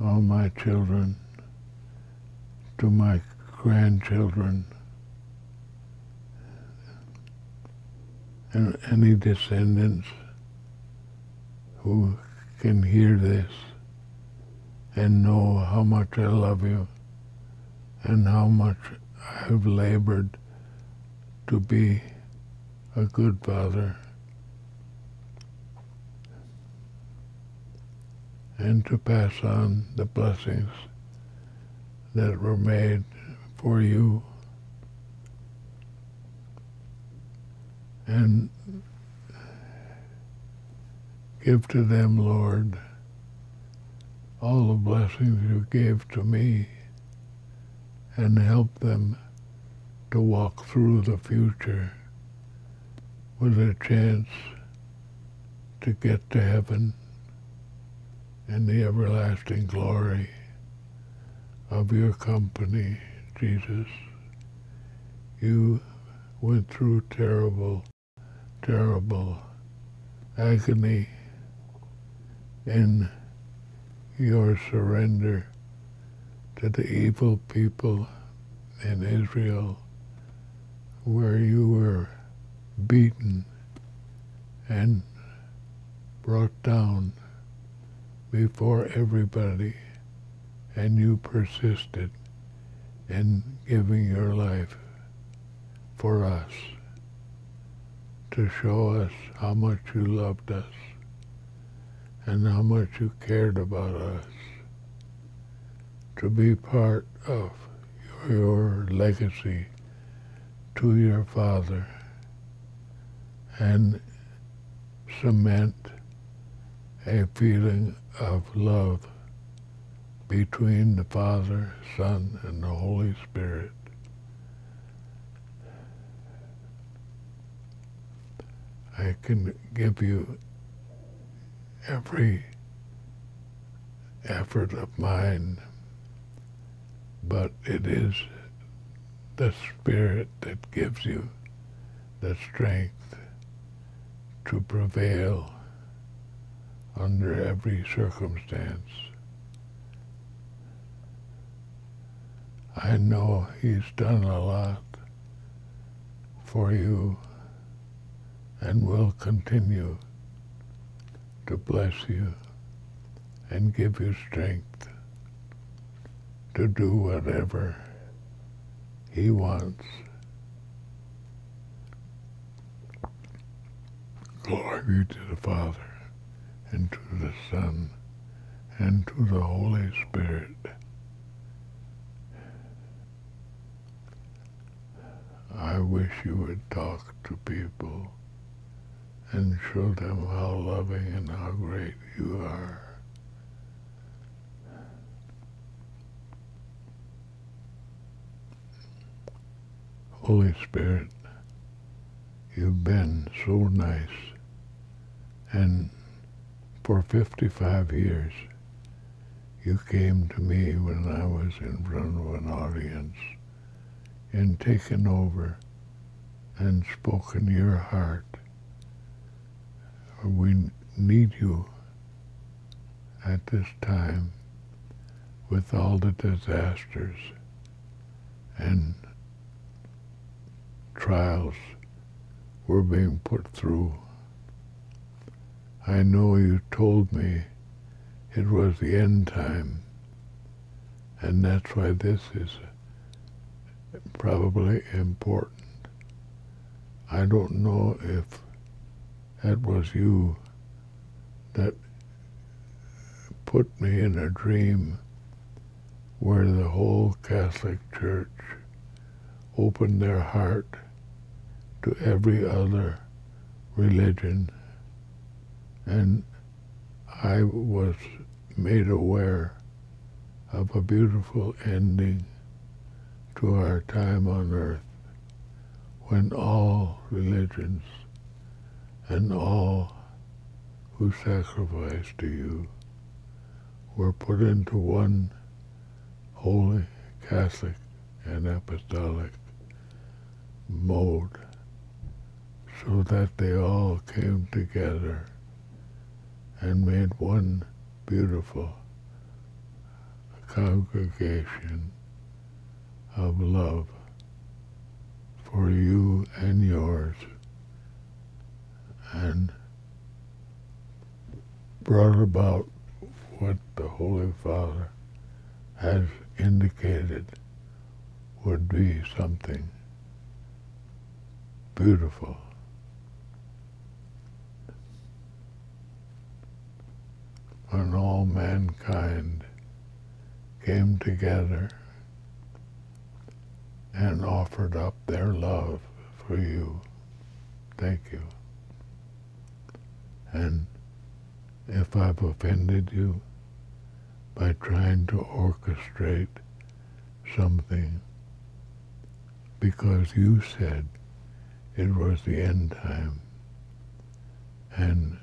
all my children, to my grandchildren, and any descendants who can hear this and know how much I love you and how much I have labored to be a good father and to pass on the blessings that were made for you. And give to them, Lord, all the blessings you gave to me and help them to walk through the future with a chance to get to heaven and the everlasting glory of your company, Jesus. You went through terrible, terrible agony in your surrender to the evil people in Israel where you were beaten and brought down before everybody and you persisted in giving your life for us to show us how much you loved us and how much you cared about us to be part of your legacy to your Father and cement a feeling of love between the Father, Son, and the Holy Spirit. I can give you every effort of mine, but it is the Spirit that gives you the strength to prevail under every circumstance. I know He's done a lot for you and will continue to bless you and give you strength to do whatever He wants. Glory to the Father and to the Son and to the Holy Spirit. I wish you would talk to people and show them how loving and how great you are. Holy Spirit, you've been so nice. And for 55 years, you came to me when I was in front of an audience and taken over and spoken your heart. We need you at this time with all the disasters and trials we're being put through. I know you told me it was the end time, and that's why this is probably important. I don't know if that was you that put me in a dream where the whole Catholic Church opened their heart to every other religion. And I was made aware of a beautiful ending to our time on earth when all religions and all who sacrificed to you were put into one holy Catholic and apostolic mode so that they all came together and made one beautiful congregation of love for you and yours and brought about what the Holy Father has indicated would be something beautiful. When all mankind came together and offered up their love for you. Thank you. And if I've offended you by trying to orchestrate something because you said it was the end time. And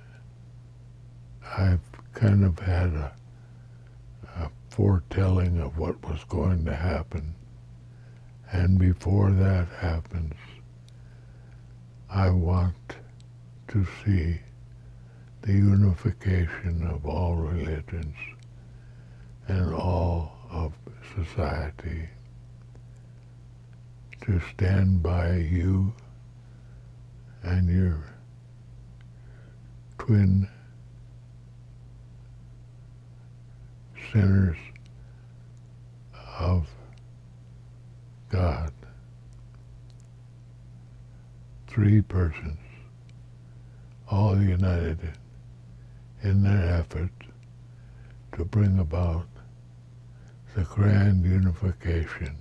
I've kind of had a, a foretelling of what was going to happen. And before that happens, I want to see the unification of all religions and all of society to stand by you and your twin sinners of God. Three persons, all united in their effort to bring about the grand unification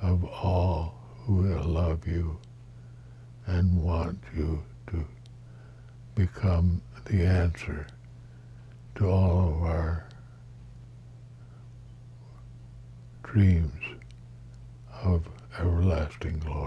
of all who will love you and want you to become the answer to all of our dreams of everlasting glory